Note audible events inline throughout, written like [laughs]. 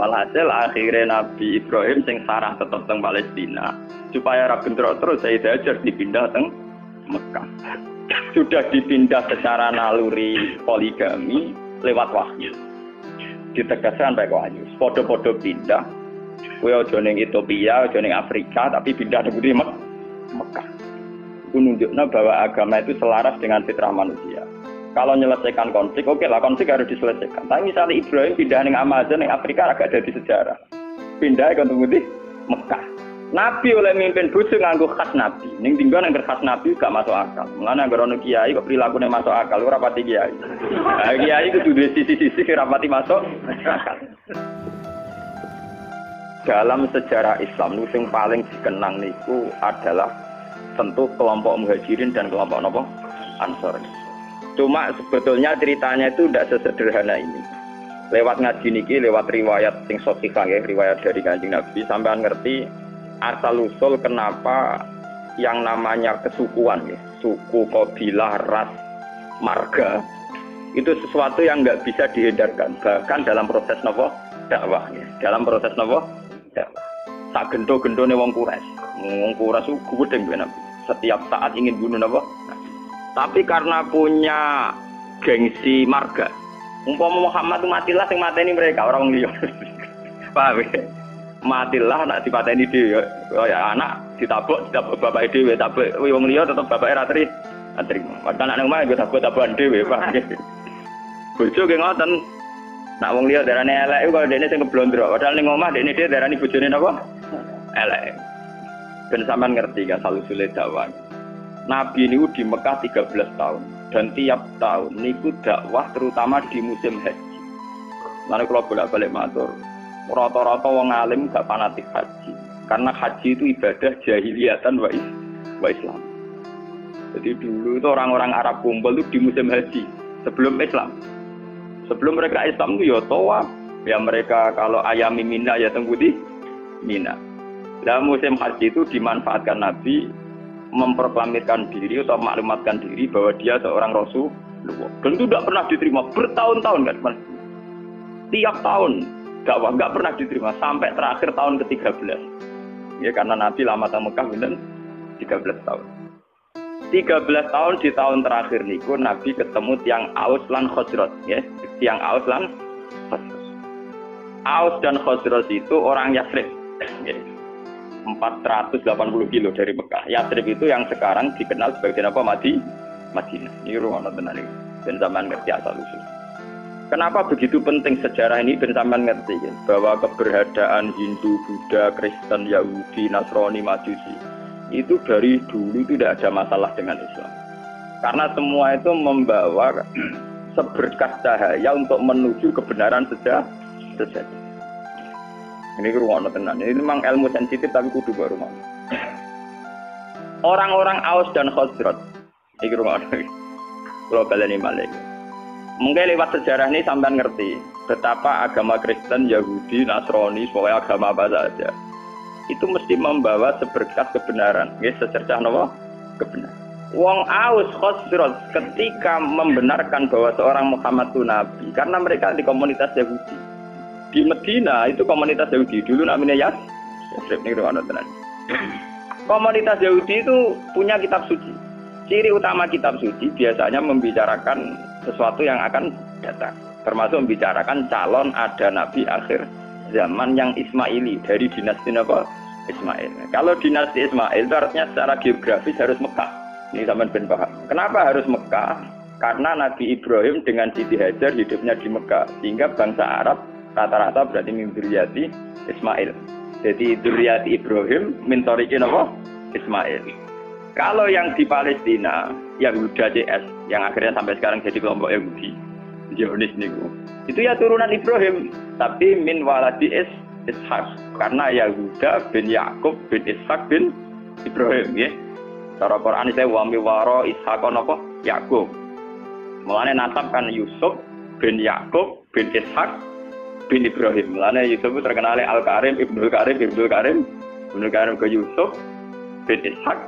Walhasil akhirnya Nabi Ibrahim sing sarah tetap teng Palestina supaya ra terus saya Hajar dipindah teng Mekah. [laughs] Sudah dipindah secara naluri poligami lewat wahyu. Ditegaskan baik wahyu. Podo-podo pindah. Kue ojo Ethiopia, ojo Afrika, tapi pindah di Mek Mekah. Itu nunjuknya bahwa agama itu selaras dengan fitrah manusia. Kalau menyelesaikan konflik, oke lah konflik harus diselesaikan. Tapi misalnya Ibrahim pindah ning Amazon, ning Afrika agak jadi sejarah. Pindah ke di Mekah. Nabi oleh mimpin bucu nganggo khas Nabi. Ning tinggal yang khas Nabi gak masuk akal. Mulane anggere ono kiai kok perilaku masuk akal, ora pati kiai. Nah, kiai itu duwe sisi-sisi rapati masuk akal. Dalam sejarah Islam, yang paling dikenang niku adalah tentu kelompok muhajirin dan kelompok nopo ansor. Cuma sebetulnya ceritanya itu tidak sesederhana ini. Lewat ngaji niki, lewat riwayat sing sahihah ya, riwayat dari Kanjeng Nabi sampean ngerti asal usul kenapa yang namanya kesukuan ya, suku, kabilah, ras, marga itu sesuatu yang nggak bisa dihindarkan bahkan dalam proses nopo dakwah ya. dalam proses nopo dakwah tak gento gento nih wong kures wong kures itu gudeng setiap saat ingin bunuh nopo tapi karena punya gengsi marga umpama Muhammad matilah yang mateni mereka orang liya. [laughs] Paham ya? Matilah nak dipateni dhewe oh ya anak ditabuk ditabuk bapak dhewe tabuk wong liya tetep bapak ra tri terima padahal anak omah yo tabuk tabukan dhewe Pak bojo ge ngoten nak wong liya darane elek kok dene sing keblondro. Padahal ning omah dene dhewe darani bojone napa? Elek. Ben sampean ngerti kan salusule dakwah Nabi ini di Mekah 13 tahun dan tiap tahun niku dakwah terutama di musim haji. Mana kalau bolak-balik matur, rata-rata wong alim gak fanatik haji karena haji itu ibadah jahiliyatan wa, wa Islam. Jadi dulu itu orang-orang Arab kumpul itu di musim haji sebelum Islam. Sebelum mereka Islam itu ya toa ya mereka kalau ayam mina ya tunggu di mina dalam musim haji itu dimanfaatkan Nabi memproklamirkan diri atau maklumatkan diri bahwa dia seorang Rasul dan itu tidak pernah diterima bertahun-tahun kan tiap tahun dakwah nggak pernah diterima sampai terakhir tahun ke-13. Ya karena Nabi lama tang Mekah pinten 13 tahun. 13 tahun di tahun terakhir niku Nabi ketemu tiang Aus lan Khosrot ya, tiang Aus lan Khosrot. Aus dan Khosrot itu orang Yasrib. Ya. 480 kilo dari Mekah. Yasrib itu yang sekarang dikenal sebagai apa? Madi Madinah. Ini rumah tenan ini. Dan zaman ngerti asal usul. Kenapa begitu penting sejarah ini dan sampean ngerti ya, bahwa keberadaan Hindu, Buddha, Kristen, Yahudi, Nasrani, Majusi itu dari dulu tidak ada masalah dengan Islam. Karena semua itu membawa [clears throat] seberkas cahaya untuk menuju kebenaran sejati. Ini ruang tenan. Ini memang ilmu sensitif tapi kudu baru mau. Orang-orang Aus dan Khosrot. Ini ruang Kalau kalian ini malah Mungkin lewat sejarah ini sampai ngerti betapa agama Kristen, Yahudi, Nasrani, sebagai agama apa saja itu mesti membawa seberkas kebenaran. Ya, secercah nopo kebenaran. Wong Aus Khosrot ketika membenarkan bahwa seorang Muhammad itu nabi karena mereka di komunitas Yahudi. Di Medina itu komunitas Yahudi dulu namanya Yas. Yasrib ini Komunitas Yahudi itu punya kitab suci. Ciri utama kitab suci biasanya membicarakan sesuatu yang akan datang. Termasuk membicarakan calon ada nabi akhir zaman yang Ismaili dari dinasti apa? Ismail. Kalau dinasti Ismail itu artinya secara geografis harus Mekah. Ini sama ben paham. Kenapa harus Mekah? Karena Nabi Ibrahim dengan Siti Hajar hidupnya di Mekah. Sehingga bangsa Arab rata-rata berarti mimpiryati Ismail. Jadi Duriati Ibrahim mintorikin apa? Ismail. Kalau yang di Palestina, Yahuda CS, yang akhirnya sampai sekarang jadi kelompok Yahudi, Zionis niku. Itu ya turunan Ibrahim, tapi min waladi is Ishak. Karena Yahuda bin Yakub bin Ishak bin Ibrahim ya. Cara Quran saya wami waro Ishak apa? Yakub. Mulane nasab kan Yusuf bin Yakub bin Ishak bin Ibrahim. Mulane Yusuf terkenal Al Karim, Ibnu Karim, Ibnu Karim, Ibnu Karim ke Yusuf bin Ishak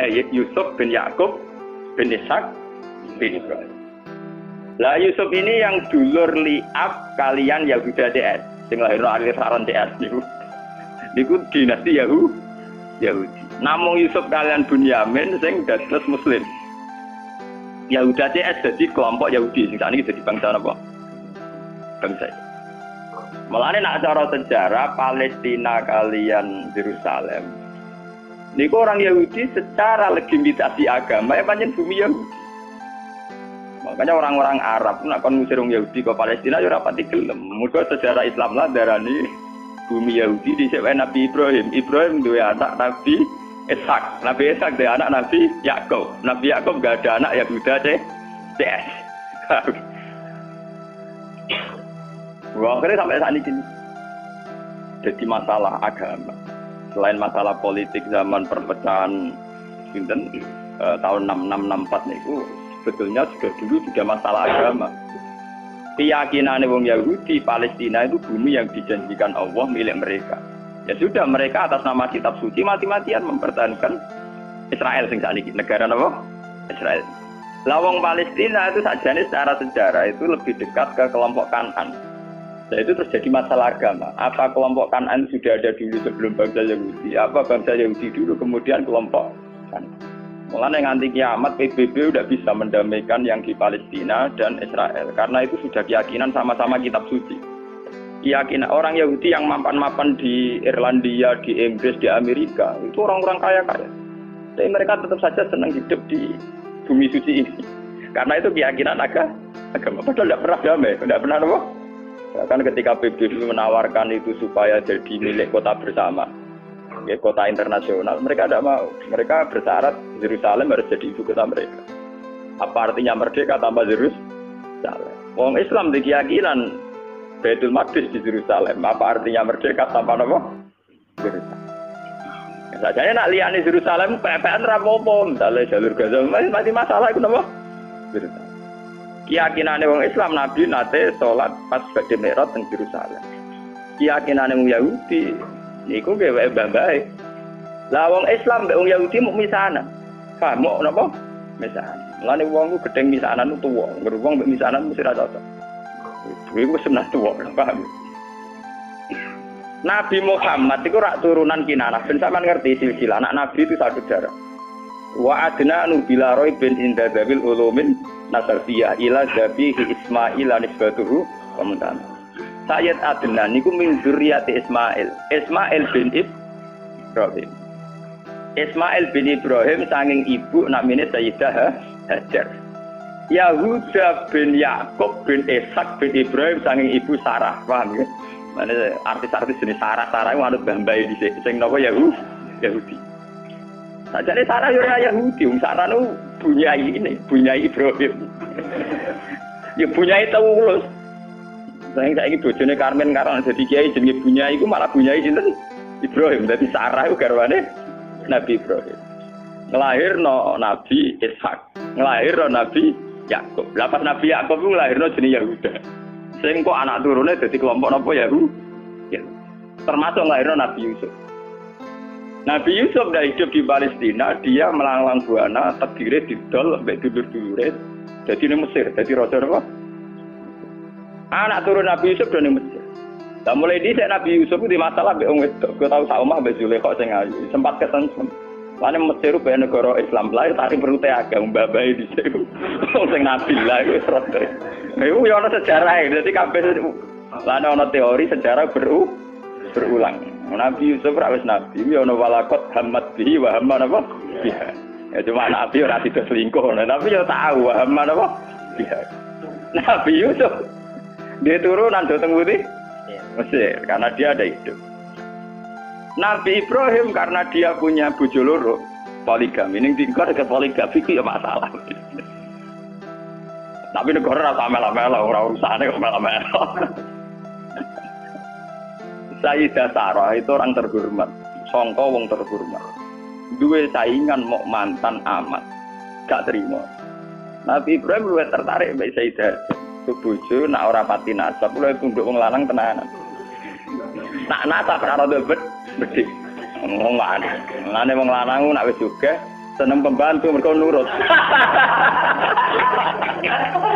eh Yusuf bin Yakub bin Ishak bin Ibrahim. Lah Yusuf ini yang dulur liab kalian Yahuda DS. Sing lahirno akhir saran CS niku. [laughs] Niku dinasti Yahu Yahudi. Namung Yusuf kalian Bunyamin sing dados muslim. Yahuda CS jadi kelompok Yahudi sing sakniki dadi bangsa apa? Bangsa. Mulane nak cara sejarah Palestina kalian Yerusalem. Niku orang Yahudi secara legitimasi agama ya panjen bumi Yahudi. Makanya orang-orang Arab nak kon ngusir Yahudi ke Palestina ya ora pati gelem. Muga sejarah Islam lah darani bumi Yahudi di Nabi Ibrahim. Ibrahim dua anak Nabi Ishak. Nabi Ishak dua anak Nabi Yakub. Nabi Yakub gak ada anak Yahuda deh. CS. Wah, akhirnya sampai saat ini jadi masalah agama. Selain masalah politik zaman perpecahan Sinten eh, tahun 6664 niku sebetulnya sudah dulu juga masalah agama. Keyakinan wong Yahudi Palestina itu bumi yang dijanjikan Allah milik mereka. Ya sudah mereka atas nama kitab suci mati-matian mempertahankan Israel sing saat ini negara apa? Israel. Lawang Palestina itu saja secara sejarah itu lebih dekat ke kelompok Kanan. Nah itu terjadi masalah agama. Apa kelompok Kanan sudah ada dulu sebelum bangsa Yahudi? Apa bangsa Yahudi dulu kemudian kelompok Kanan? Mulanya nganti kiamat PBB udah bisa mendamaikan yang di Palestina dan Israel karena itu sudah keyakinan sama-sama kitab suci. Keyakinan orang Yahudi yang mapan-mapan di Irlandia, di Inggris, di Amerika itu orang-orang kaya-kaya. Tapi mereka tetap saja senang hidup di bumi suci ini. Karena itu keyakinan agama. Agama padahal tidak pernah damai, tidak pernah apa? Kan ketika PBB menawarkan itu supaya jadi milik kota bersama, ya, kota internasional. Mereka tidak mau. Mereka bersyarat Yerusalem harus jadi ibu kota mereka. Apa artinya merdeka tanpa Yerusalem? Wong Islam di keyakinan Baitul Maqdis di Yerusalem. Apa artinya merdeka tanpa apa? Yerusalem. Sajane nak liyane Yerusalem pepean ra apa misalnya jalur Gaza masih masalah itu napa? Yerusalem. Keyakinane wong Islam Nabi nate sholat pas badhe Mi'raj teng Yerusalem. Keyakinane wong Yahudi Niku gawe mbah-mbahe. Lah wong Islam mbek wong Yahudi muk misanan. Paham muk napa? Misanan. Mulane wong ku gedeng misanan ku tuwa. Ngeruwong mbek misanan mesti ra cocok. Iku sebenarnya tuwa, paham? Nabi Muhammad itu rak turunan kinanah. Ben sampean ngerti silsilah anak Nabi itu satu darah. Wa adna anu bila roy bin inda dabil ulumin nasabiyah ila zabihi Ismail anisbatuhu wa Sayyid Adnan niku min zuriyati Ismail. Ismail bin Ibrahim. Ismail bin Ibrahim sanging ibu namanya Sayyidah Hajar. Yahuda bin Yakub bin Ishak bin Ibrahim sanging ibu Sarah. Paham ya? Mana artis-artis jenis Sarah, Sarah itu manut bambai di sing napa. Yahudi. Sajane Sarah yo Yahudi, wong Sarah nu punya ini, punya Ibrahim. ya punya itu ulus. Saya ini bojone Karmen karena jadi kiai jenenge Bunyai iku malah Bunyai sinten? Ibrahim. Jadi Sarah itu garwane Nabi Ibrahim. Ngelahirno Nabi Ishak. Ngelahirno Nabi Yakub. Lah pas Nabi Yakub itu ngelahirno jenis Yahuda. Kok anak turunnya jadi kelompok napa Yahud? Ya. Termasuk ngelahirno Nabi Yusuf. Nabi Yusuf dah hidup di Palestina, dia melanglang buana, terdiri di dol, sampai dulur-dulure, jadi di Mesir, jadi raja apa? Anak turun Nabi Yusuf dari Mesir. Nah, mulai di Nabi Yusuf di masalah wedok. Kau tahu sama Zulaikha sing ayu. Sempat ketemu. Lane Mesir be negara Islam lahir tapi perlu teh agak mbabai di situ. Sing nabi lah. Nah, iku yo ana sejarah e. Dadi kabeh lane ana teori sejarah beru berulang. Nabi Yusuf ra wis nabi, yo ana walakot hamad bihi wa hamma napa? Biha. Ya cuma nabi ora tidak selingkuh, tapi yo tahu wa hamma napa? Biha. Nabi Yusuf dia turunan datang putih iya. Mesir karena dia ada hidup. Nabi Ibrahim karena dia punya bojo loro poligami ini tinggal ke poligami itu ya masalah. Tapi negara rasa mela-mela orang urusannya kok mela-mela. Sayyidah Sarah itu orang terhormat, songko wong terhormat. Dua saingan mau mantan amat, gak terima. Nabi Ibrahim lebih tertarik mbak Sayyidah bojo nak ora pati nasab kula tunduk wong lanang tenanan. Nak nasab ora rada bet bedhe ngomong lanang. Ngene wong lanang nak wis juga seneng pembantu mereka nurut. [laughs]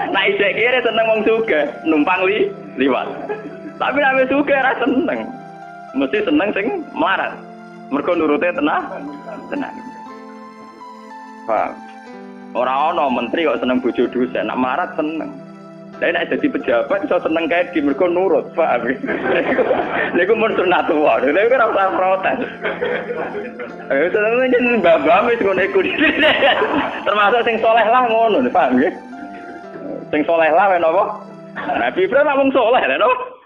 Nak isek kiri seneng wong juga numpang li liwat. Tapi wis sugih ora seneng. Mesti seneng sing melarat. Mergo nurute tenang. Tenang. Paham? Ora ana menteri kok seneng bojo dosen, nak melarat seneng. Lah nek dadi pejabat iso seneng kae di mergo nurut, paham? [laughs] Niku mun sunatullah. Lha iku ora usah protes. Eh seneng jeneng mbah-mbah wis ngono iku. [laughs] Termasuk sing soleh lah ngono, paham nggih? Sing soleh lah napa? Nabi Ibrahim wong soleh lho?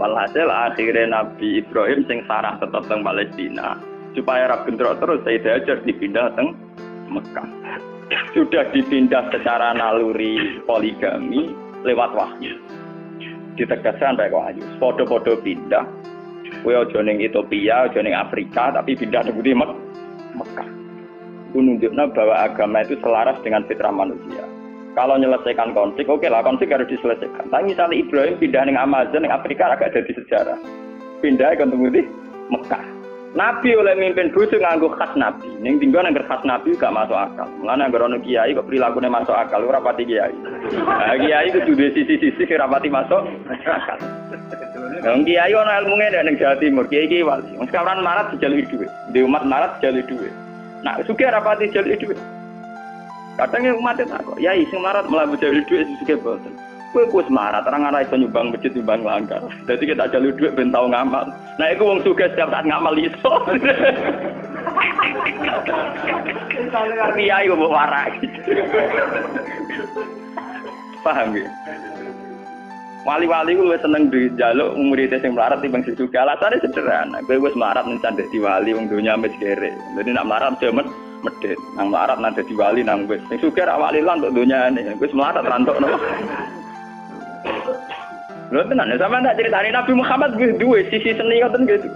Walhasil akhirnya Nabi Ibrahim sing sarah tetap teng Palestina supaya Arab bentrok terus saya Hajar dipindah teng Mekah. [laughs] Sudah dipindah secara naluri poligami lewat wahyu. Ditegaskan baik wahyu. Podo-podo pindah. Kue ojo ning Ethiopia, ojo ning Afrika, tapi pindah di Mek Mekah. Itu nunjuknya bahwa agama itu selaras dengan fitrah manusia. Kalau menyelesaikan konflik, oke lah konflik harus diselesaikan. Tapi misalnya Ibrahim pindah ning Amazon, ning Afrika agak jadi sejarah. Pindah ke di Mekah. Nabi oleh mimpin busu nganggo khas Nabi. Ning tinggal nang khas Nabi gak masuk akal. Mulane anggere ono kiai kok prilakune masuk akal ora pati kiai. Nah, kiai kudu duwe sisi-sisi ora pati masuk akal. Wong kiai ono ilmune nek ning Jawa Timur, kiai iki wali. Sekarang marat dijaluki dhuwit. Di umat marat dijaluki dhuwit. Nah, sugih ora pati dijaluki dhuwit. Kadang yang umat itu kok, ya isi marat malah dijaluki dhuwit sugih boten. Kue kue semarat, orang ora iso nyumbang masjid nyumbang langgar. Jadi kita jalur duit ben tau ngamal. Nah itu wong suka setiap saat ngamal iso. [laughs] Kiai kok warai. Paham ya? Wali-wali gue seneng di jaluk murid sing melarat suka. Alasannya sederhana. Gue wis melarat mencandek di wali wong dunya mes kere. Jadi nak melarat jamet medit. Nang melarat nang di wali nang wis. Sing suka ra wali lan untuk dunya ini. Wis melarat rantok nopo. [laughs] Lho tenan, sama tak ceritani Nabi Muhammad gue duwe sisi seni ngoten gitu.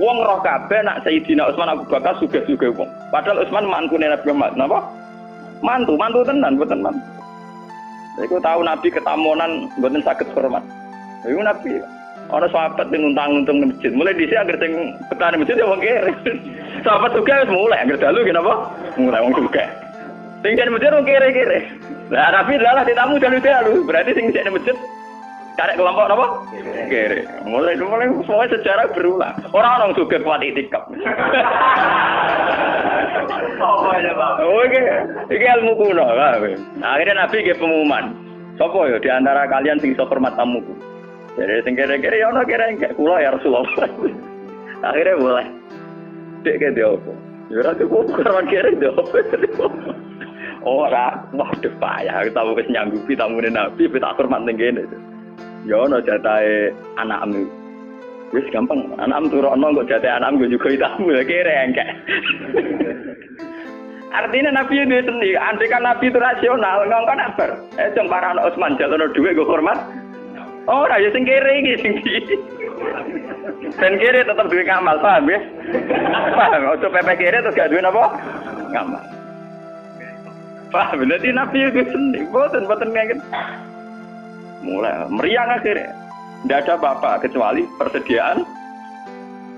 Wong roh kabeh nak Sayyidina Utsman Abu Bakar sugih-sugih wong. Padahal Utsman mantune Nabi Muhammad. Napa? Mantu, mantu tenan, mboten mantu. Iku tahu Nabi ketamonan mboten saged hormat. Iku Nabi ana sahabat sing untang-untung nang masjid. Mulai dhisik agar sing petani masjid ya wong kere. [laughs] sahabat juga wis mulai agar dalu ki napa? Mulai wong juga. Di masjid wong kere-kere. Lah Nabi adalah ditamu dalu-dalu. Berarti sing di masjid Karek kelompok apa? Kere. Mulai mulai semua sejarah berulang. Orang orang juga kuat itikap. Oh, ini, ini ilmu kuno. Akhirnya Nabi ke pengumuman. Sopo ya di antara kalian sing iso hormat tamuku. Jadi sing kere-kere ya ono kere enggak kula ya Rasulullah. Akhirnya boleh. Dek ke dia apa? Ya ora kok kurang kere dia apa? Ora, waduh payah. Tahu wis nyanggupi tamune Nabi, tapi tak hormat ning kene. Ya ono jatahe anakmu wis gampang anakmu turokno kok jatahe anakmu juga itamu ya kere engkek [laughs] Artinya Nabi itu sendiri, andai kan Nabi itu rasional, ngongkon apa? Eh, para anak Utsman jatuh duit gue hormat. Oh, ya sing kere iki sing Dan [laughs] kere tetap duit ngamal, paham ya? Paham, ojo pepe kere terus gak duit apa? Ngamal. Paham, berarti Nabi itu sendiri, boten, boten ngengin mulai. Meriang akhirnya. Tidak ada bapak kecuali persediaan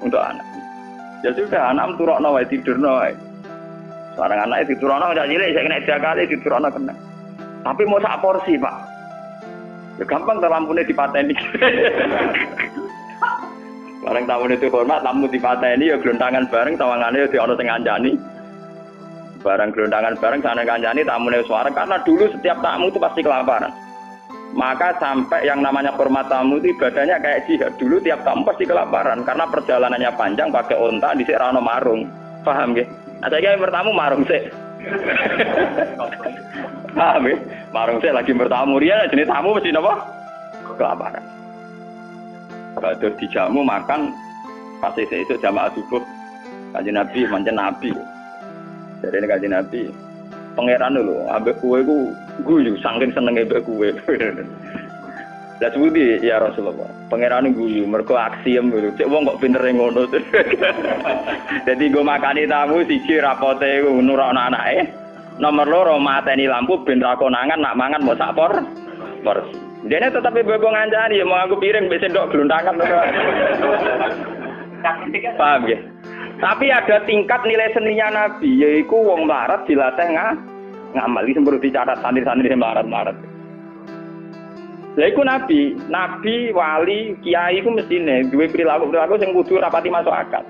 untuk anak. Ya sudah anak turun nawai tidur nawai seorang anak itu turun nawai jadi saya kena tiga kali tidur nawai kena. Tapi mau sak porsi pak. Ya gampang lampunya dipateni. [laughs] Bareng tamu itu hormat tamu dipateni ya gelontangan bareng tawangannya ya di ono tengah anjani barang gelontangan bareng sana kanjani tamunya suara karena dulu setiap tamu itu pasti kelaparan maka sampai yang namanya hormat tamu itu ibadahnya kayak jihad. Dulu tiap tamu pasti kelaparan karena perjalanannya panjang pakai onta di rano marung. Paham nah, saya yang bertamu marung sih [laughs] paham ya marung sih lagi bertamu. Dia jenis tamu mesti apa kelaparan. Bagus dijamu makan pasti itu jamaah subuh kajian nabi mancan nabi. Jadi ini kajian nabi pangeran dulu ambek kue ku guyu saking senenge ambek kue Lah sebuti ya Rasulullah. Pangeran guyu mergo aksiem gitu. Cek wong kok pinter ngono. [laughs] Jadi gue makani tamu siji rapote nurono anake. Nomor loro mateni lampu ben ra konangan nak mangan mau sapor. Porsi. Dene tetap ibu ngancani mau aku piring mbek sendok gluntangan. [laughs] Paham ya? Tapi ada tingkat nilai seninya Nabi, yaitu wong melarat dilatih nggak ngamal. Ini perlu dicatat santri-santri yang melarat-melarat. Lah iku nabi, nabi, wali, kiai iku mestine duwe perilaku-perilaku sing kudu rapati masuk akal.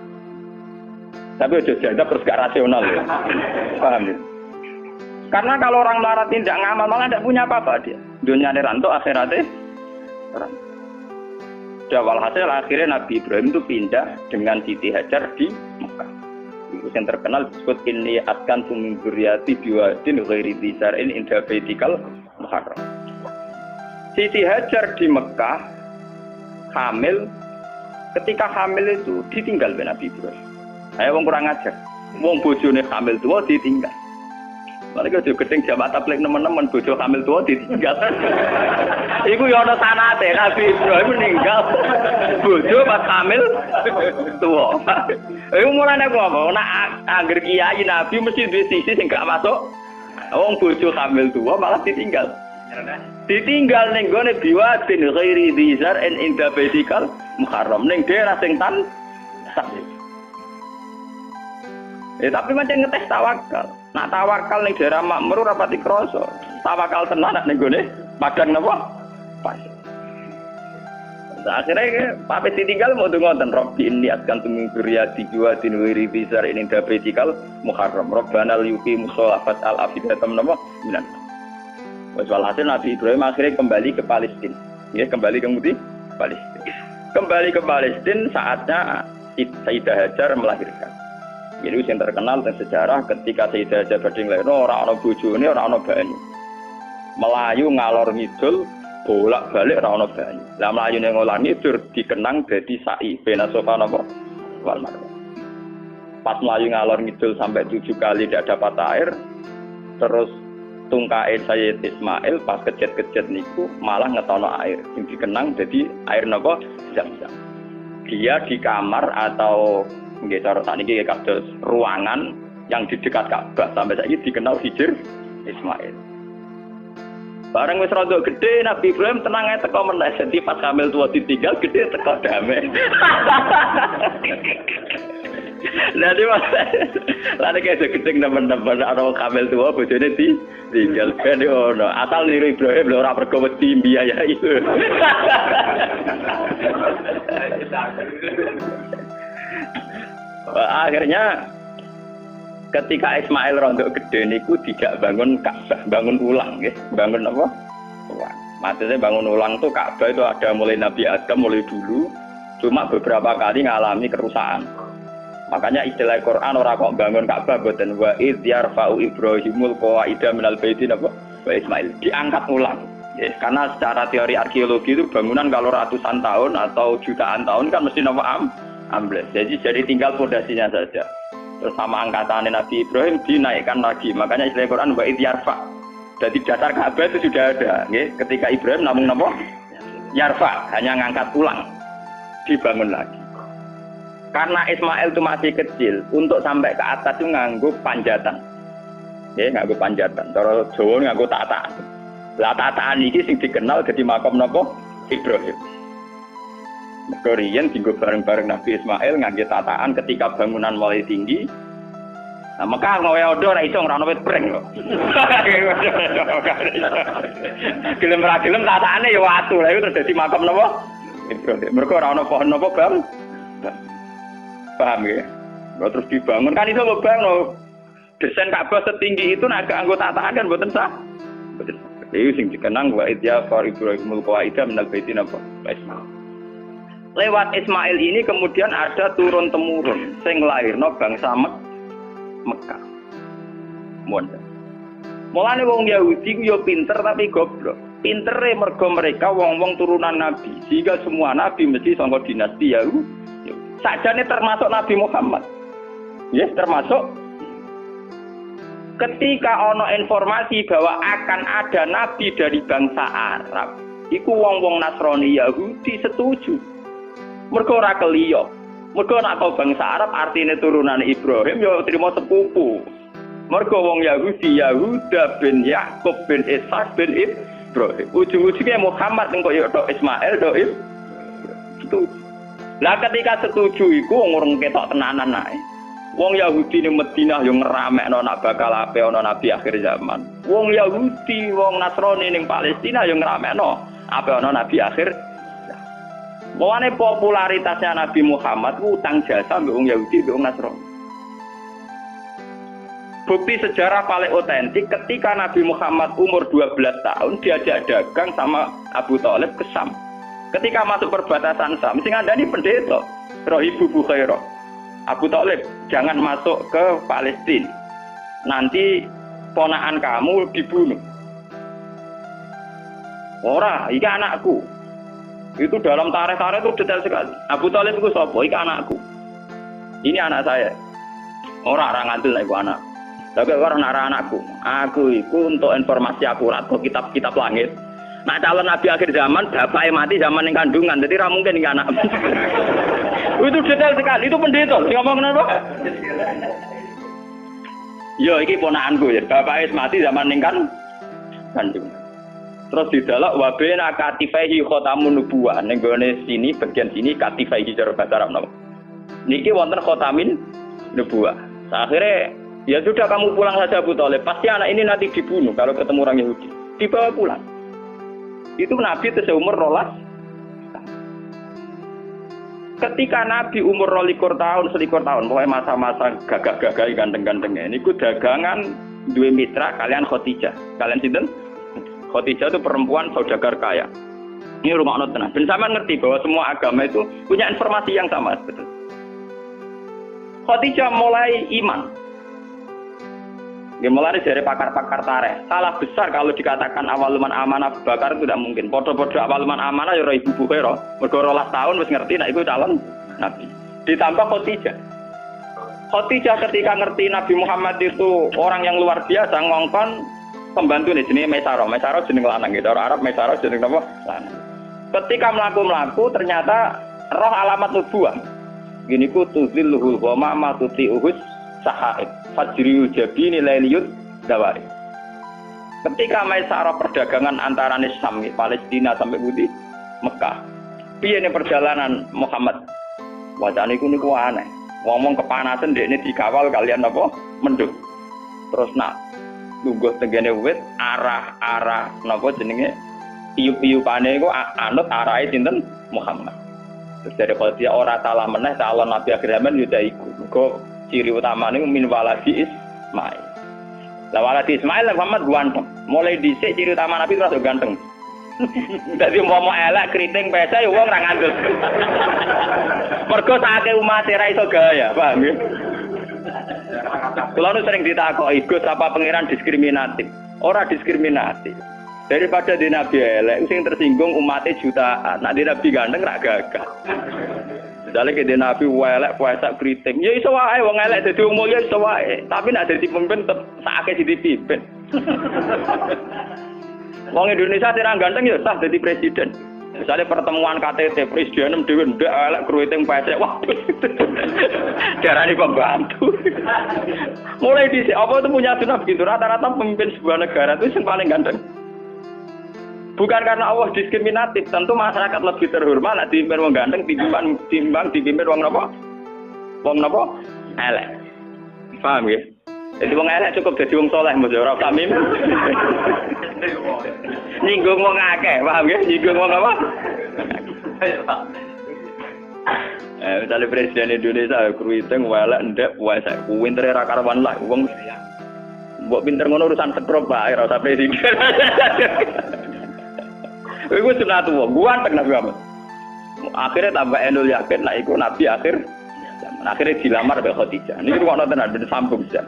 Tapi aja janda terus gak rasional ya. [laughs] Paham ya? Karena kalau orang melarat tidak ngamal malah tidak punya apa-apa dia. Dunia ranto akhiratnya ranto. Dan walhasil akhirnya Nabi Ibrahim itu pindah dengan Siti Hajar di Itu yang terkenal disebut ini askan tuming duriati biwadin ghairi ini indah baitikal muharram. Siti Hajar di Mekah hamil ketika hamil itu ditinggal oleh Nabi Ibrahim. Ayo wong kurang ajar. Wong bojone hamil tua ditinggal. Mereka juga gedeng jamaah tablik teman-teman bojo hamil tua ditinggal. Iku ya ana sanate Nabi Ibrahim meninggal. Bojo pas hamil tua. Iku mulane ngomong nek angger kiai Nabi mesti duwe sisi sing gak masuk. Wong bojo hamil tua malah ditinggal. Ditinggal ning gone biwadin ghairi dzar en inda baitikal muharram ning daerah sing tan Ya tapi macam ngetes tawakal. Nak tawakal ning daerah makmur ora pati krasa. Tawakal tenan ning gone padang napa? Pas. Akhirnya papet ditinggal mau tunggu ngoten Robbi ini akan tunggu di dua wiri besar ini dapetikal muharram. Robbana liyuki musolafat al afidatam nama minan. Soal hasil Nabi Ibrahim akhirnya kembali ke Palestina. Ya kembali ke Mudi Palestina. Kembali ke Palestina saatnya Sayyidah Hajar melahirkan jadi yang terkenal dan sejarah ketika Sayyidah Hajar berding lahir orang-orang ini orang-orang banyu. Melayu ngalor ngidul bolak balik orang banyu. Lah Melayu yang ngalor ngidul dikenang jadi sa'i bena sofa nopo? Wal pas Melayu ngalor ngidul sampai tujuh kali tidak dapat air terus tungkae Sayyid Ismail pas kejet-kejet niku malah ngetono air. Yang dikenang jadi air nopo? Jam-jam dia di kamar atau nggih cara sakniki kados ruangan yang di dekat Ka'bah sampai saat ini dikenal Hijir Ismail. Barang wis rada gede Nabi Ibrahim tenang aja teko meneh jadi pas hamil tua ditinggal gede teko damai. [laughs] Mana? Lah nek gede teman-teman ana kamil tua bojone di tinggal kan ono. Asal niru Ibrahim lho ora pergo wedi biaya itu. [laughs] akhirnya ketika Ismail rontok gede niku tidak bangun Ka'bah, bangun ulang ya. Bangun apa? Ulang. Maksudnya bangun ulang tuh Ka'bah itu ada mulai Nabi Adam mulai dulu, cuma beberapa kali ngalami kerusakan. Makanya istilah Quran orang kok bangun Ka'bah boten wa id yarfa'u Ibrahimul qawaida minal baitin apa? Wa Ismail diangkat ulang. Ya, karena secara teori arkeologi itu bangunan kalau ratusan tahun atau jutaan tahun kan mesti nama am ambles. Jadi jadi tinggal fondasinya saja. Terus sama angkatan Nabi Ibrahim dinaikkan lagi. Makanya istilah Quran wa yarfa. Jadi dasar Ka'bah itu sudah ada. Okay? Ketika Ibrahim namun nopo yarfa hanya ngangkat pulang dibangun lagi. Karena Ismail itu masih kecil, untuk sampai ke atas itu nganggu panjatan. Ya, nganggu panjatan. Cara Jawa nganggu tataan. Lah tataan ini sing dikenal jadi makam nopo Ibrahim. Korean tinggal bareng-bareng Nabi Ismail ngangge tataan ketika bangunan mulai tinggi. Nah, maka ngawe odo ora iso ngrano wit breng kok. [laughs] Gelem ra gelem ya watu. Lah iku terus dadi makam napa? Ibrahim. Mergo ora ana pohon napa, Bang? Paham ya? Terus dibangun kan itu ngebangun. Desain Ka'bah setinggi itu nak anggota tataan kan mboten sah. Itu sing dikenang wa idya far Ibrahimul qawaida minal baitin apa? Ismail lewat Ismail ini kemudian ada turun temurun sing lahirno bangsa Mek Mekah. Mondar. Mulane wong Yahudi yo pinter tapi goblok. Pintere mergo mereka wong-wong turunan nabi. Sehingga semua nabi mesti sangka dinasti Yahudi. Sajane termasuk Nabi Muhammad. Yes, termasuk ketika ono informasi bahwa akan ada nabi dari bangsa Arab, iku wong-wong Nasrani Yahudi setuju. Mergo ora keliyo. Mergo nak kau bangsa Arab artinya turunan Ibrahim ya terima sepupu. Mergo wong Yahudi Yahuda bin Yakub bin Ishak bin Ibrahim. Ujung-ujungnya Muhammad engko ya tok Ismail tok Itu. Lah ketika setuju iku wong urung ketok tenanan ae. Wong Yahudi ning Madinah yo ngeramekno nak bakal ape ana nabi akhir zaman. Wong Yahudi, wong Nasrani ning Palestina yo ngeramekno apa ana nabi akhir Mulane popularitasnya Nabi Muhammad utang jasa mbek wong Yahudi mbek wong Nasrani. Bukti sejarah paling otentik ketika Nabi Muhammad umur 12 tahun diajak dagang sama Abu Thalib ke Sam. Ketika masuk perbatasan Sam, sing ini pendeta, Rohibu Bukhairah. Abu Thalib, jangan masuk ke Palestina. Nanti ponaan kamu dibunuh. Ora, iki anakku. Itu dalam tarikh-tarikh itu detail sekali. Abu Talib itu sopo, ini anakku. Ini anak saya. Orang orang ngantul lah anak. Tapi orang arah anakku. Aku itu untuk informasi akurat ke kitab-kitab langit. Nah calon nabi akhir zaman, bapaknya mati zaman yang kandungan, jadi ramah mungkin anak. [laughs] itu detail sekali, itu pendeta. Ngomong kenapa? Yo, ini ponaanku ya. Bapaknya mati zaman yang kan kandungan. Terus di dalam wabena katifaihi khotamun nubuah. Ning sini bagian sini katifaihi cara bahasa Arab napa. Niki wonten khotamin nubuah. Akhirnya ya sudah kamu pulang saja Abu Thalib. Pasti anak ini nanti dibunuh kalau ketemu orang Yahudi. Dibawa pulang. Itu Nabi itu seumur rolas. Ketika Nabi umur rolikur tahun, selikur tahun, pokoknya masa-masa gagah-gagah ganteng-gantengnya. Ini ku dagangan dua mitra kalian Khotijah. Kalian sinten? Khadijah itu perempuan saudagar kaya. Ini rumah tenang. Dan sama ngerti bahwa semua agama itu punya informasi yang sama. Betul. Khadijah mulai iman. Dia mulai dari pakar-pakar tareh. Salah besar kalau dikatakan awal luman amanah bakar itu tidak mungkin. Podo-podo awal luman amanah ya ibu bukhero. Bergorolah tahun masih ngerti, nah itu calon nabi. Ditambah Khadijah. Khadijah ketika ngerti Nabi Muhammad itu orang yang luar biasa ngongkon pembantu nih jenis Mesaro, Mesaro jenis lanang gitu. Orang Arab Mesaro jenis apa? Lanang. Ketika melaku melaku ternyata roh alamat nubuah. Gini ku tuzilluhul goma ma tuti uhus sahaib. Fajriu jabi nilai liut dawari. Ketika Maisarah perdagangan antara Nisam, Palestina sampai Budi, Mekah. Piye ini perjalanan Muhammad? Wajah niku niku aneh. Ngomong kepanasan dia ini dikawal kalian apa? Mendung. Terus nak lungguh tenggene wit arah-arah napa jenenge tiup-tiupane iku anut arahe sinten Muhammad. Terus dari dia orang salah meneh calon Nabi akhir zaman yuda iku. Mergo ciri utama ini min waladi Ismail. Lah waladi Ismail Muhammad ganteng. Mulai dhisik ciri utama Nabi terus ganteng. [laughs] Dadi mau elek keriting pesa ya wong ra ngandel. [laughs] Mergo sakake umat ra iso gaya, paham ya? Kalau sering ditakoki, Gus apa pangeran diskriminatif? Orang diskriminatif. Daripada di Nabi elek, sing tersinggung umatnya jutaan. Nah di Nabi ganteng rak gagah. Misalnya ke Nabi welek puasa kritik, ya iso wae wong elek dadi wong ya iso wae. Tapi nek dadi pemimpin tetep sakake dadi pimpin. [laughs] Wong Indonesia tidak ganteng ya sah jadi presiden. Misalnya pertemuan KTT presiden dewi ndak elek kruiting pesek wah. [laughs] Darani pembantu. [laughs] Mulai di apa itu punya sunnah begitu rata-rata pemimpin sebuah negara itu yang paling ganteng. Bukan karena Allah diskriminatif, tentu masyarakat lebih terhormat nak dipimpin wong ganteng timbang timbang dipimpin wong napa? Wong napa? Elek. Paham ya? Jadi wong elek cukup jadi wong soleh, mas ora kami. Nyinggung wong akeh, paham ya? Nyinggung wong apa? Eh, misalnya presiden Indonesia kruiting welek ndek puasa pinter ra karuan lah wong mbok pinter ngono urusan sekrop bae ora usah presiden. [laughs] Iku sunat wong, ganteng Nabi Muhammad. Akhirnya tambah Enul yakin, nah iku Nabi akhir Akhirnya dilamar oleh Khadijah. Ini rumah nonton ada sambung saja.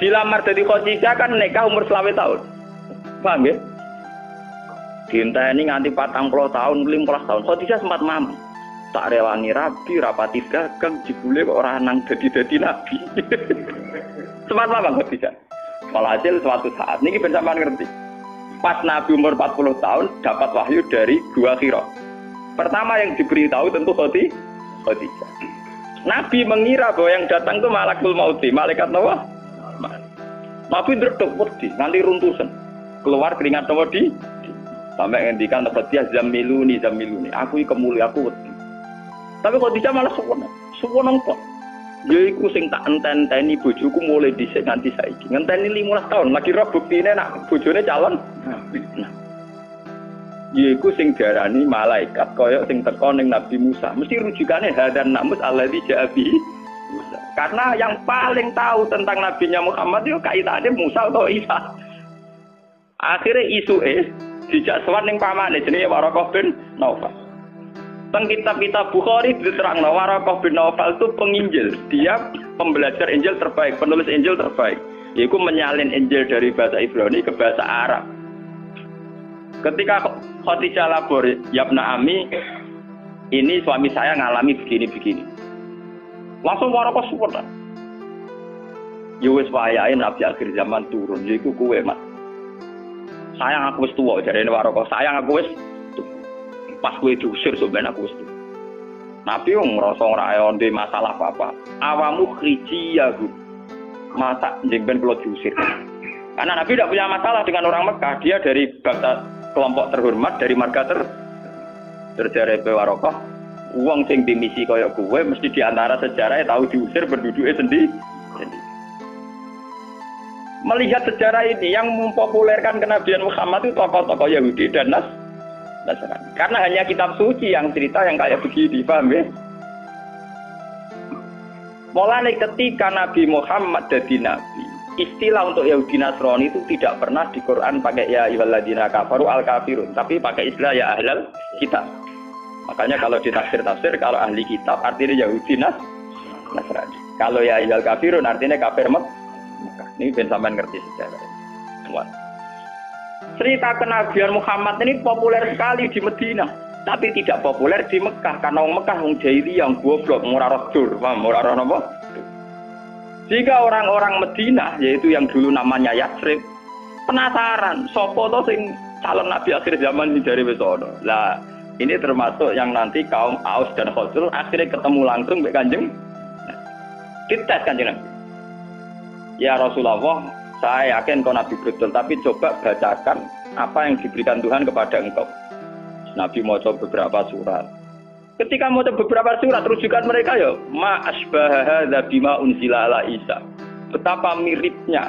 Dilamar dari Khadijah kan nikah umur selama tahun. Paham ya? Dinta ini nganti patang puluh tahun, lima tahun. Khadijah sempat mampu. Tak rewangi rabi, rapati gagang, jibule kok orang nang jadi-jadi nabi. [laughs] sempat mampu Khadijah. Walhasil suatu saat, ini bersama ngerti. Pas Nabi umur 40 tahun, dapat wahyu dari dua kiro. Pertama yang diberitahu tentu Khadijah. Nabi mengira bahwa yang datang itu malakul mauti, malaikat Nawa. Nabi ndredeg wedi, nganti runtusan. Keluar keringat Nawa di sampai ngendikan Khadijah zamiluni zamiluni. Aku iki kemuli aku wedi. Tapi Khadijah malah suwon. Suwon kok. Ya iku sing tak enten-enteni bojoku mulai dhisik nganti saiki. Ngenteni 15 tahun, lagi roh buktine nak bojone calon. Nah. yaiku sing diarani malaikat kaya sing teko ning Nabi Musa. Mesti rujukane hadan namus alladzi jabi Musa. Karena yang paling tahu tentang nabinya Muhammad itu kaitannya Musa atau Isa. Akhirnya isu eh dijak sewan ning pamane jenenge Warokoh bin Naufal. Teng kitab-kitab Bukhari diterang Warokoh bin Naufal itu penginjil. Dia pembelajar Injil terbaik, penulis Injil terbaik. Yaitu menyalin Injil dari bahasa Ibrani ke bahasa Arab. Ketika Khadijah lapor, Yabna Ami, ini suami saya ngalami begini-begini. Langsung warokoh support. Ya wis wayahe nabi akhir zaman turun, yaiku kue Mas. Sayang aku wis tuwa jarene warokoh, sayang aku wis pas kue diusir sebenarnya aku wis. Nabi wong ngrasa ora onde masalah apa-apa. Awamu khrijiyahu. Masa jeng ben kula diusir. Karena Nabi tidak punya masalah dengan orang Mekah. Dia dari bangsa kelompok terhormat dari marga ter terjare Warokoh uang sing dimisi kaya gue mesti di antara sejarahnya tahu diusir berduduknya sendiri. Melihat sejarah ini yang mempopulerkan kenabian Muhammad itu tokoh-tokoh Yahudi dan Nas Nasrani. Karena hanya kitab suci yang cerita yang kayak begini, paham ya? Mulai ketika Nabi Muhammad jadi Nabi, istilah untuk Yahudi Nasrani itu tidak pernah di Quran pakai ya ayyuhalladzina kafaru al kafirun, tapi pakai istilah ya ahlal kitab. Makanya kalau di tafsir-tafsir kalau ahli kitab artinya Yahudi Nas Nasrani. Kalau ya ayyuhal kafirun artinya kafir Mekah. Ini ben sampean ngerti sejarah. Muat. Cerita kenabian Muhammad ini populer sekali di Medina, tapi tidak populer di Mekah karena orang Mekah wong jahili yang goblok, murah roh dur, murah roh napa? Jika orang-orang Medina, yaitu yang dulu namanya Yatsrib, penasaran, sopo to sing calon nabi akhir zaman ini dari Besono. Lah, ini termasuk yang nanti kaum Aus dan Khosrul akhirnya ketemu langsung dengan kanjeng. Dites kanjeng Nabi. Ya Rasulullah, saya yakin kau Nabi betul, tapi coba bacakan apa yang diberikan Tuhan kepada engkau. Nabi mau coba beberapa surat. Ketika mau beberapa surat rujukan mereka ya, ma asbaha bima unzila ala Isa. Betapa miripnya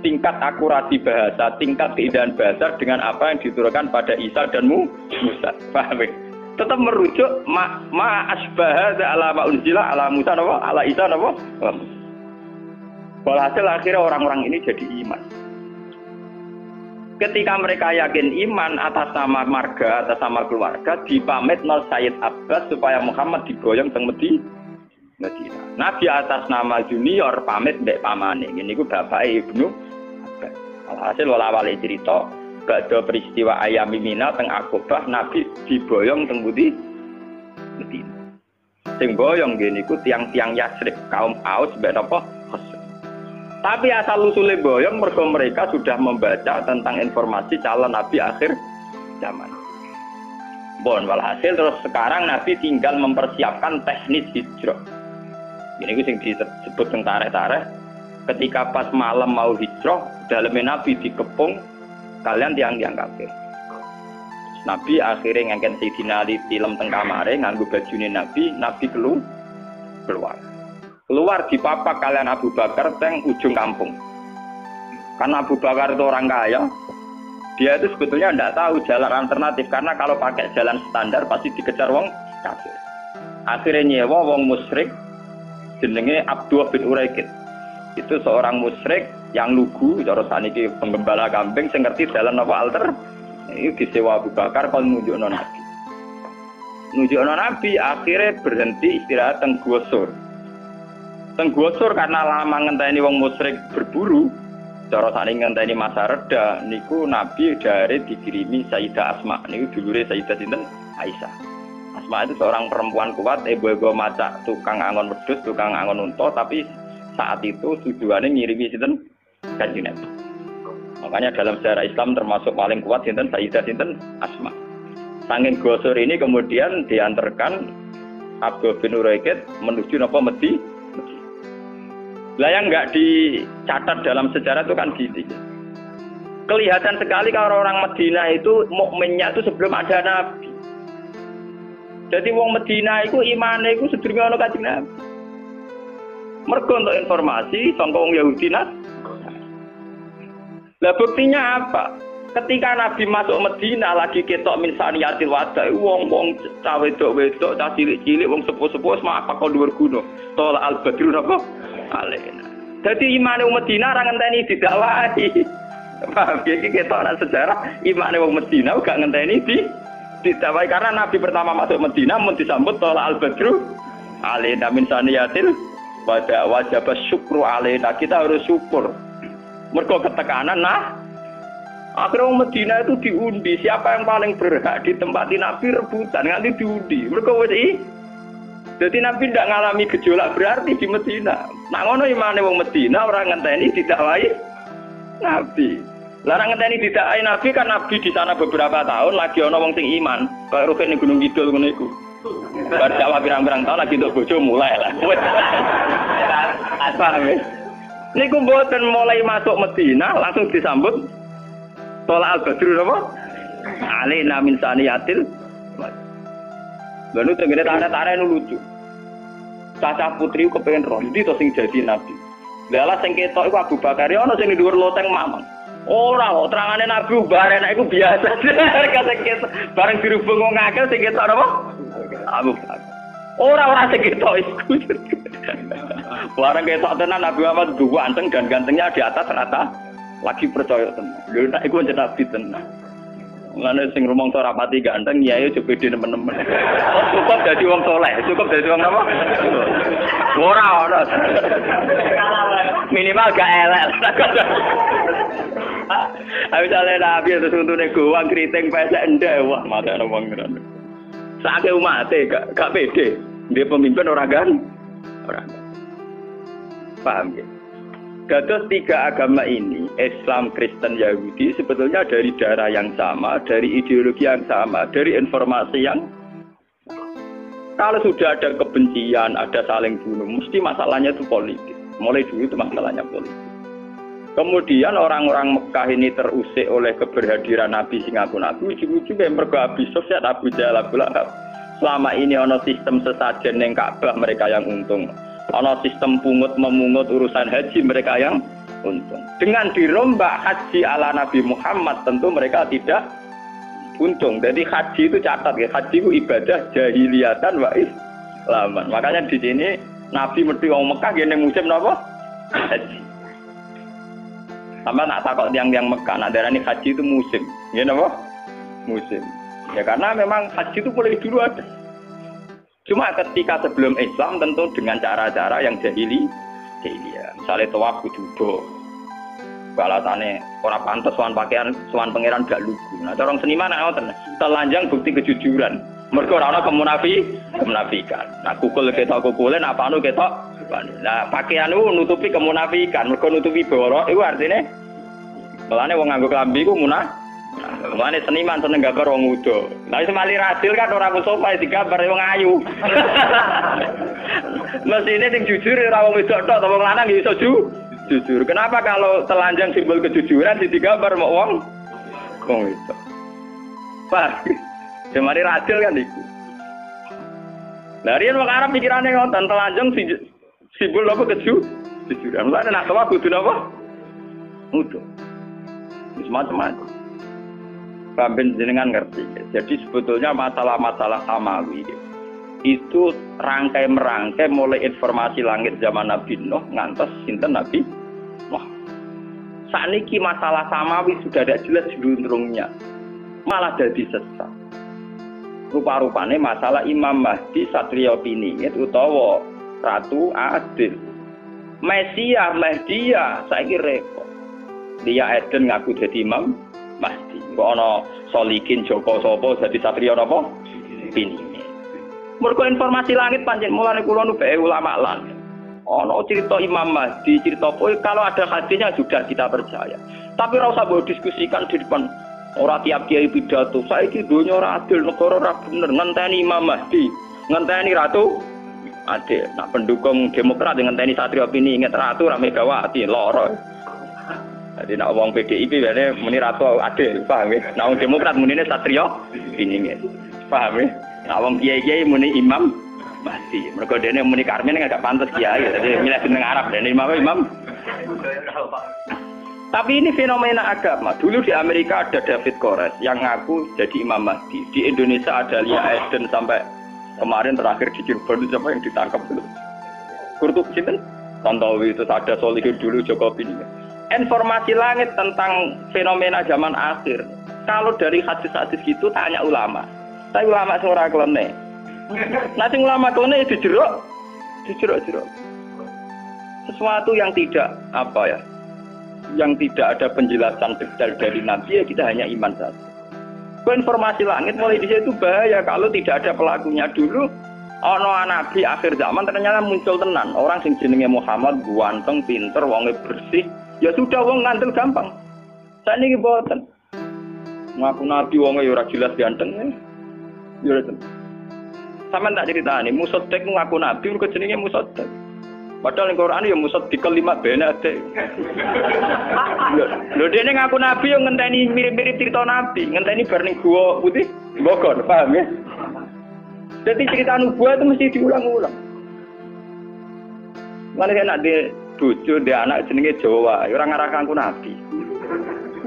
tingkat akurasi bahasa, tingkat keindahan bahasa dengan apa yang diturunkan pada Isa dan Musa. Paham ya? Tetap merujuk ma, ma asbaha ala ma unzila ala Musa napa? ala Isa napa? Walhasil akhirnya orang-orang ini jadi iman ketika mereka yakin iman atas nama marga, atas nama keluarga, dipamit nol Sayyid Abbas supaya Muhammad digoyong teng Medina. Medina. Nabi atas nama junior pamit mbek pamane. Ini ku bapak Ibnu. Alhasil wala wali cerita, gak ada peristiwa ayam Mina teng Akobah, Nabi diboyong teng Budi Medina. Sing boyong gini ku tiang-tiang Yasrib, kaum Aus mbek apa? Tapi asal usulnya boyong mereka mereka sudah membaca tentang informasi calon nabi akhir zaman. Bon, walhasil terus sekarang Nabi tinggal mempersiapkan teknis hijrah. Ini gue disebut tentang tareh Ketika pas malam mau hijrah, dalam Nabi dikepung, kalian tiang-tiang kafir. Nabi akhirnya ngangkat Sayyidina Ali film tengah kamare nganggu baju Nabi, Nabi keluar. keluar keluar di papak kalian Abu Bakar teng ujung kampung. Karena Abu Bakar itu orang kaya, dia itu sebetulnya tidak tahu jalan alternatif karena kalau pakai jalan standar pasti dikejar wong kafir. Akhirnya nyewa wong musyrik jenenge Abdullah bin Uraikid. Itu seorang musyrik yang lugu, cara saniki penggembala kambing sing ngerti jalan apa alter. Ini disewa Abu Bakar kalau nunjuk Nabi. Nunjuk Nabi akhirnya berhenti istirahat teng Gosor Tenggosor karena lama ngenteni wong musyrik berburu, cara saling ngenteni masa reda niku Nabi dari dikirimi Sayyidah Asma niku dulure Sayyidah sinten Aisyah. Asma itu seorang perempuan kuat, ebo-ebo maca tukang angon wedhus, tukang angon unta, tapi saat itu tujuannya ngirimi sinten Kanjeng Nabi. Makanya dalam sejarah Islam termasuk paling kuat sinten Sayyidah sinten Asma. Sangin gosor ini kemudian diantarkan Abdul bin Uraikid menuju Napa Medi lah yang nggak dicatat dalam sejarah itu kan gini. Kelihatan sekali kalau orang Medina itu mukminnya itu sebelum ada Nabi. Jadi wong Medina itu imannya itu ada kajian Nabi. Mereka untuk informasi, sangka wong Yahudi Lah buktinya apa? Ketika Nabi masuk Medina lagi ketok min saniyatil wada, wong-wong cawe wedok-wedok, cah cilik-cilik, wong sepuh-sepuh semua apa kau dhuwur gunung. Tol al badrun apa? Alena. Jadi iman wong Medina ora ngenteni didakwahi. [laughs] Paham ya iki ketok sejarah iman wong Medina gak ngenteni di didakwahi karena Nabi pertama masuk Medina mun disambut tol al badru alena min saniyatil wada wajib syukru alena kita harus syukur. Mergo ketekanan nah Akhirnya orang Medina itu diundi, siapa yang paling berhak ditempati Nabi rebutan, nanti diundi. Mereka wis jadi Nabi tidak ngalami gejolak berarti di Medina. Nah ngono imane wong Medina orang ngenteni didakwai Nabi. Larang ngenteni didakwai Nabi kan Nabi di sana beberapa tahun lagi ono wong sing iman, kayak Rukin Gunung Kidul ngono iku. Bar Jawa pirang-pirang tahun lagi untuk bojo mulai lah. Paham ya? Niku mboten mulai masuk Medina langsung disambut Tola al-Badru apa? Alina min saniyatil Lalu tenggene tanda-tanda itu lucu. Caca putri kepengen roh, itu to sing jadi nabi. Lala sing ketok iku Abu Bakar, ya ono sing dhuwur loteng mamang. Ora kok terangane Nabi bare nek iku biasa. [laughs] Kata ketok bareng dirubung wong akeh sing ketok? Abu Bakar. Ora ora sing ketok tenan Nabi Muhammad ganteng dan gantengnya di atas rata lagi percaya tenan. Lho nek iku jeneng nabi tenan. Mulane sing rumong ora pati ganteng ya yo pede nemen-nemen. Cukup dadi wong soleh, cukup dadi wong apa? Ora ora. Minimal gak elek. Ayo jale nabi terus untune gowang kriting pesek ndek wah ana wong ngono. Sake umate gak gak pede. Dia pemimpin orang kan? Orang. Paham ya? Gatos tiga agama ini, Islam, Kristen, Yahudi, sebetulnya dari darah yang sama, dari ideologi yang sama, dari informasi yang kalau sudah ada kebencian, ada saling bunuh, mesti masalahnya itu politik. Mulai dulu itu masalahnya politik. Kemudian orang-orang Mekah ini terusik oleh keberhadiran Nabi Singapura Nabi, ujung-ujung yang mergo Abi Sufyan, Abu Jahal, Abu Selama ini ono sistem sesajen yang Ka'bah mereka yang untung. Ono sistem pungut memungut urusan haji mereka yang untung. Dengan dirombak haji ala Nabi Muhammad tentu mereka tidak untung. Jadi haji itu catat ya, haji itu ibadah jahiliyatan wa islaman. Makanya di sini Nabi mesti wong Mekah gini musim napa? Haji. Sama nak takut tiang-tiang Mekah, nak darah ini haji itu musim. Gini apa? Musim. Ya karena memang haji itu boleh dulu ada. Cuma ketika sebelum Islam tentu dengan cara-cara yang jahili, jahiliyah. Misalnya tawaf kudu Balasane orang pantas soal pakaian soal pangeran gak lugu. Nah, orang seniman ngoten, telanjang bukti kejujuran. Mereka orang kemunafi, kemunafikan. Nah, kukul ketok kukulen apa anu ketok Nah, pakaian itu nutupi kemunafikan. Mereka nutupi borok itu artinya melane wong nganggo klambi ku munah Mana seniman seneng gambar wong muda. Lah semali rasil kan ora sofa digambar wong ayu. [laughs] Mesine sing jujur ora wong wedok tok, wong lanang iso ju jujur. Kenapa kalau telanjang simbol kejujuran di digambar mau wong wong wedok. Pak, semali [laughs] rasil kan iku. Lah riyen wong Arab pikirane ngoten telanjang simbol apa keju kejujuran. Lah nek tawa kudu napa? Muda. Macam-macam. Sampai jenengan ngerti. Jadi sebetulnya masalah-masalah samawi itu rangkai merangkai mulai informasi langit zaman Nabi Nuh ngantos sinten Nabi Wah. Saat ini masalah samawi sudah ada jelas judulnya. Malah jadi sesat. Rupa-rupanya masalah Imam Mahdi Satrio itu utawa Ratu Adil. Mesia, Mahdia, saya kira repot. Dia Eden ngaku jadi Imam Mahdi. Kok ana Solikin Joko Sopo jadi satria napa? Ini. Mergo informasi langit panjang mulane kula nu bae ulama lan. Ono cerita Imam Mahdi, cerita apa kalau ada hadisnya sudah kita percaya. Tapi ora usah diskusikan di depan ora tiap kiai pidato. Saiki donya ora adil, negara ora bener ngenteni Imam Mahdi, ngenteni ratu adil. Nah pendukung Demokrat dengan tni Satrio ini ingat ratu rame Megawati loro. Jadi nak uang PDIP biasanya muni ratu adil, paham ya? Nak uang Demokrat muni satrio, ini ya, paham ya? Nak uang Kiai Kiai muni Imam masih. Mereka dia muni Karmen nggak pantas Kiai, jadi milih seneng Arab dan Imam Imam. Tapi ini fenomena agama. Dulu di Amerika ada David Kores yang ngaku jadi Imam Mahdi. Di Indonesia ada Lia Eden sampai kemarin terakhir di Cirebon itu siapa yang ditangkap dulu? Kurtup Sinten? Tantowi itu ada Solihin dulu Jokowi ini. Informasi langit tentang fenomena zaman akhir. Kalau dari hadis-hadis itu tanya ulama. Tapi ulama seorang kelene. Nanti ulama kelene dijeruk, dijeruk-jeruk. Sesuatu yang tidak apa ya, yang tidak ada penjelasan detail dari Nabi ya kita hanya iman saja. Informasi langit mulai di situ bahaya. Kalau tidak ada pelakunya dulu. Ono nabi akhir zaman ternyata muncul tenan. Orang sing jenenge Muhammad guanteng pinter wonge bersih. Ya sudah wong ngantel gampang. Saya ini boten. Ngaku nabi wonge ya ora jelas ganteng. Ya sama tak cerita nih musodek ngaku nabi mereka jenenge musodek Padahal yang Quran ya musad di kelima benar deh. Lo dia ini ngaku nabi yang ngenteni mirip-mirip cerita nabi, ngenteni bareng gua putih Bogor, paham ya? Jadi cerita nubuah itu mesti diulang-ulang. Mana saya nak di bucu dia anak jenenge Jawa, ya orang ngarahkan aku nabi.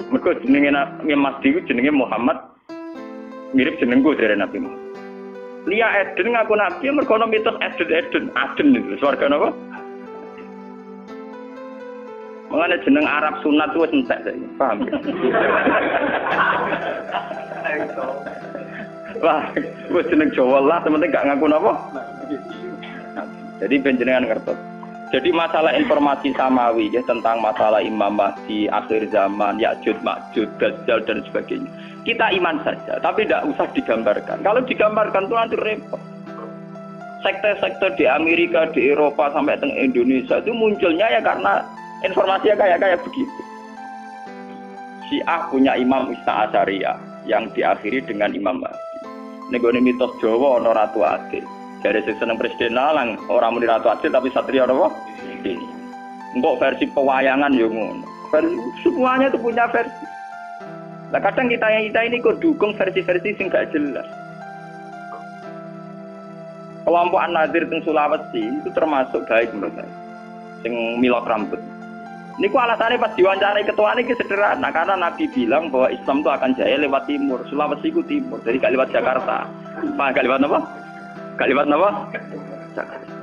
Mereka jenenge Mas Diwi jenenge Muhammad mirip jenengku dari Nabi Muhammad. Lia Eden ngaku nabi mereka mitos Eden Eden Aden itu suarga apa? Mengenai jeneng Arab sunat itu entek saya, paham? Wah, gue jeneng Jawa lah, temen gak ngaku apa? Jadi penjenengan ngertos. Jadi masalah informasi samawi ya tentang masalah Imam Mahdi, akhir zaman, Ya'jud, Ma'jud, Dajjal dan sebagainya. Kita iman saja, tapi tidak usah digambarkan. Kalau digambarkan itu nanti repot. Sekte-sekte di Amerika, di Eropa, sampai ke Indonesia itu munculnya ya karena informasinya kayak kayak begitu. Syiah punya Imam Isna Asyariah yang diakhiri dengan Imam Mahdi. Negoni mitos Jawa ono Ratu Adil. Dari seneng presiden nalang orang muni Ratu Adil tapi satria apa? Ini. Enggak versi pewayangan yo ngono. Semuanya itu punya versi. Nah kadang kita yang kita ini kok dukung versi-versi sing gak jelas. Kelompok An-Nadir Sulawesi itu termasuk baik menurut saya. Sing milok rambut. Ini ku alasannya pas diwawancarai ketua ini sederhana karena Nabi bilang bahwa Islam itu akan jaya lewat timur, Sulawesi itu timur, jadi gak lewat Jakarta. Pak, gak lewat apa? Gak lewat apa? Jakarta.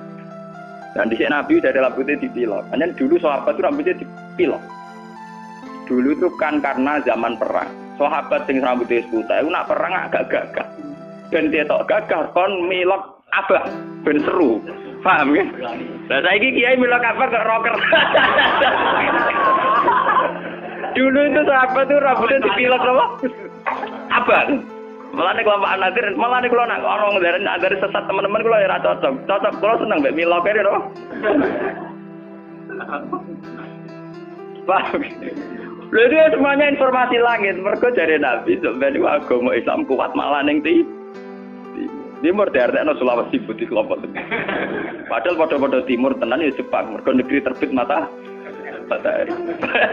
Dan di sini Nabi dari rambutnya dipilok. Hanya dulu sahabat itu rambutnya dipilok. Dulu itu kan karena zaman perang. Sahabat yang rambutnya sepuluh itu nak perang agak gagah. Dan dia tak gagah, kon milok abah, ben seru. Paham ya? Nah saya kiai mila kabar ke rocker. [laughs] Dulu itu sahabat tuh rambutnya dipilok apa? Abang. Malah nih kelompok anatir, malah nih kalau nak orang dari dari sesat teman-teman kalau ya cocok, cocok kalau seneng mbak milok [laughs] ini loh. Paham? Lalu semuanya informasi langit. Mereka dari Nabi sebenarnya agama Islam kuat malah neng ti. Timur no Sulawesi putih kelompok Padahal pada-pada timur tenan ya Jepang. Mereka negeri terbit mata matahari.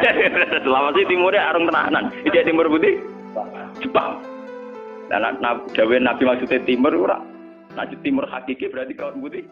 [laughs] Sulawesi timurnya arung tenanan. Ini timur putih Jepang. Dan Nabi Nabi maksudnya timur ora. Nah timur hakiki berarti kalau putih